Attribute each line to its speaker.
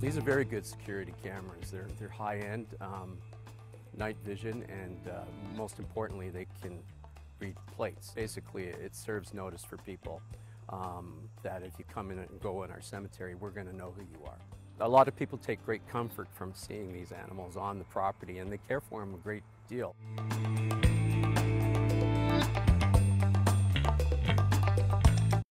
Speaker 1: These are very good security cameras. They're, they're high-end, um, night vision, and uh, most importantly, they can read plates. Basically, it serves notice for people um, that if you come in and go in our cemetery, we're going to know who you are. A lot of people take great comfort from seeing these animals on the property, and they care for them a great deal.